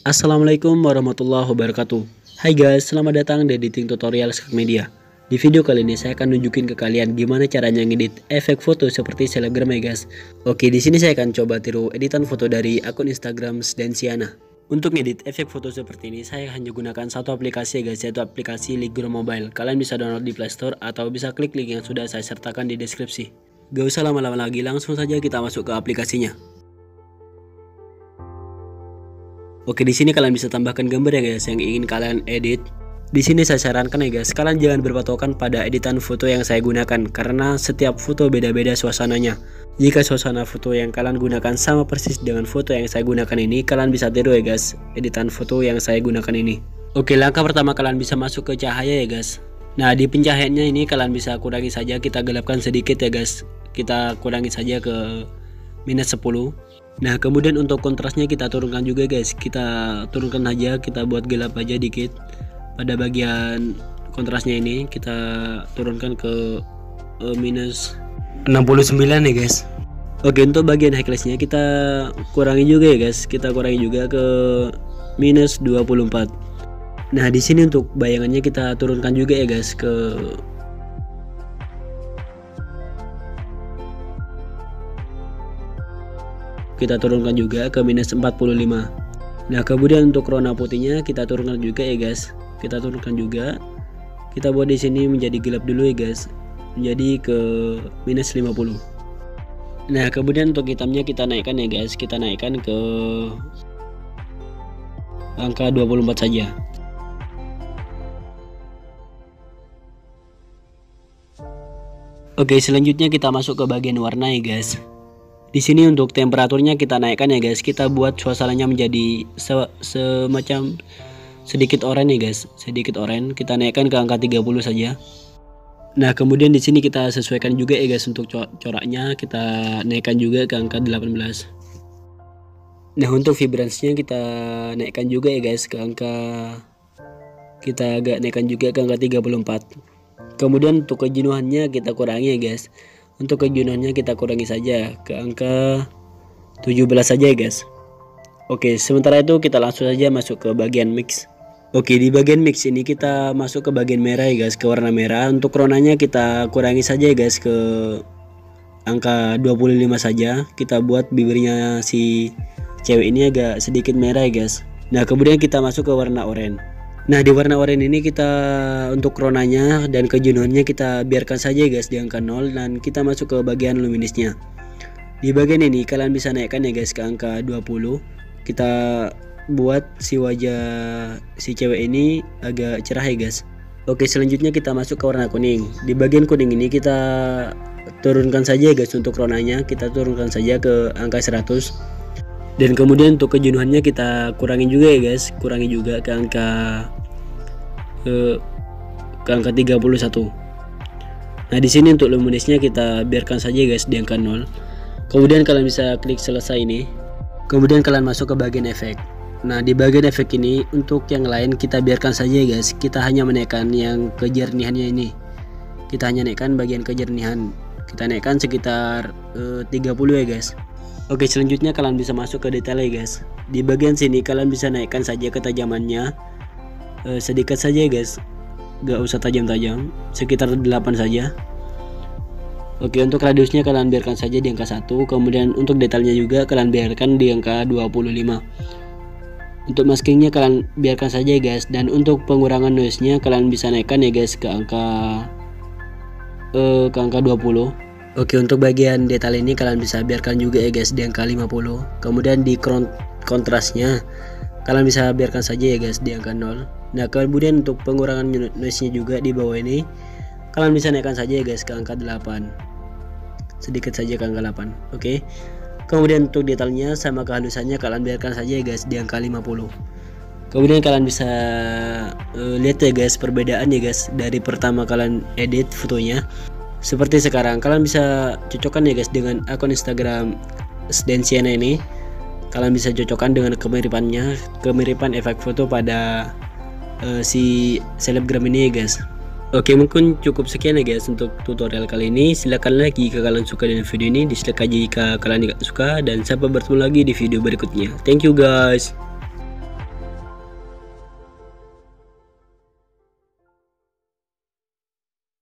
Assalamualaikum warahmatullahi wabarakatuh Hai guys, selamat datang di editing tutorial Skak Media Di video kali ini saya akan nunjukin ke kalian gimana caranya ngedit efek foto seperti selebgram ya guys Oke, di sini saya akan coba tiru editan foto dari akun Instagram Sdensiana untuk ngedit efek foto seperti ini, saya hanya gunakan satu aplikasi ya guys, yaitu aplikasi Ligro Mobile. Kalian bisa download di Play Store atau bisa klik link yang sudah saya sertakan di deskripsi. Gak usah lama-lama lagi, langsung saja kita masuk ke aplikasinya. Oke, di sini kalian bisa tambahkan gambar ya guys yang ingin kalian edit. Di sini saya sarankan ya guys, kalian jangan berpatokan pada editan foto yang saya gunakan karena setiap foto beda-beda suasananya. Jika suasana foto yang kalian gunakan sama persis dengan foto yang saya gunakan ini, kalian bisa tiru ya guys, editan foto yang saya gunakan ini. Oke, langkah pertama kalian bisa masuk ke cahaya ya guys. Nah, di pencahayaannya ini kalian bisa kurangi saja, kita gelapkan sedikit ya guys. Kita kurangi saja ke minus 10. Nah, kemudian untuk kontrasnya kita turunkan juga guys. Kita turunkan aja, kita buat gelap aja dikit. Pada bagian kontrasnya ini kita turunkan ke uh, minus 69 ya guys. Oke untuk bagian highlessnya kita kurangi juga ya guys. Kita kurangi juga ke minus 24 Nah di sini untuk bayangannya kita turunkan juga ya guys ke kita turunkan juga ke minus 45 Nah kemudian untuk rona putihnya kita turunkan juga ya guys. Kita turunkan juga. Kita buat di sini menjadi gelap dulu ya guys. Menjadi ke minus 50 nah kemudian untuk hitamnya kita naikkan ya guys. Kita naikkan ke angka 24 saja. Oke selanjutnya kita masuk ke bagian warna ya guys di sini untuk temperaturnya kita naikkan ya guys. Kita buat suasananya menjadi se semacam sedikit oranye nih guys. Sedikit oranye. Kita naikkan ke angka 30 saja. Nah kemudian di sini kita sesuaikan juga ya guys untuk coraknya. Kita naikkan juga ke angka 18 nah untuk vibransinya kita naikkan juga ya guys ke angka kita agak naikkan juga ke angka 34 kemudian untuk kejenuhannya kita kurangi ya guys untuk kejenuhannya kita kurangi saja ke angka 17 saja ya guys. Oke sementara itu kita langsung saja masuk ke bagian mix. Oke di bagian mix ini kita masuk ke bagian merah ya guys ke warna merah. Untuk ronanya kita kurangi saja ya guys ke angka 25 saja. Kita buat bibirnya si cewek ini agak sedikit merah ya guys. Nah kemudian kita masuk ke warna oranye nah di warna oranye ini kita untuk ronanya dan kejenuhannya kita biarkan saja guys di angka 0 dan kita masuk ke bagian luminisnya. Di bagian ini kalian bisa naikkan ya guys ke angka 20 kita buat si wajah si cewek ini agak cerah ya guys. Oke selanjutnya kita masuk ke warna kuning. Di bagian kuning ini kita turunkan saja ya guys untuk ronanya kita turunkan saja ke angka 100 dan kemudian untuk kejenuhannya kita kurangi juga ya guys. Kurangi juga ke angka ke, ke angka 31 nah di sini untuk luminisnya kita biarkan saja guys di angka 0 kemudian kalian bisa klik selesai ini. Kemudian kalian masuk ke bagian efek. Nah di bagian efek ini untuk yang lain kita biarkan saja guys. Kita hanya menaikkan yang kejernihannya ini. Kita hanya naikkan bagian kejernihan. Kita naikkan sekitar eh, 30 ya guys Oke selanjutnya kalian bisa masuk ke detail ya guys. Di bagian sini kalian bisa naikkan saja ketajamannya eh, Sedikit saja ya guys. Gak usah tajam-tajam. Sekitar 8 saja. Oke untuk radiusnya kalian biarkan saja di angka 1 Kemudian untuk detailnya juga kalian biarkan di angka 25 untuk maskingnya kalian biarkan saja ya guys. Dan untuk pengurangan noise nya kalian bisa naikkan ya guys ke angka uh, ke angka 20 oke untuk bagian detail ini kalian bisa biarkan juga ya guys di angka 50 kemudian di kontrasnya kalian bisa biarkan saja ya guys di angka 0 nah kemudian untuk pengurangan noise nya juga di bawah ini kalian bisa naikkan saja ya guys ke angka 8 sedikit saja ke angka 8 oke. Kemudian untuk detailnya sama kehalusannya kalian biarkan saja ya guys di angka 50 kemudian kalian bisa uh, lihat ya guys perbedaan ya guys dari pertama kalian edit fotonya seperti sekarang kalian bisa cocokkan ya guys dengan akun Instagram Sdensiana ini. Kalian bisa cocokkan dengan kemiripannya kemiripan efek foto pada uh, si selebgram ini ya guys. Oke mungkin cukup sekian ya guys untuk tutorial kali ini. Silahkan lagi jika kalian suka dengan video ini dislike aja jika kalian tidak suka. Dan sampai bertemu lagi di video berikutnya. Thank you guys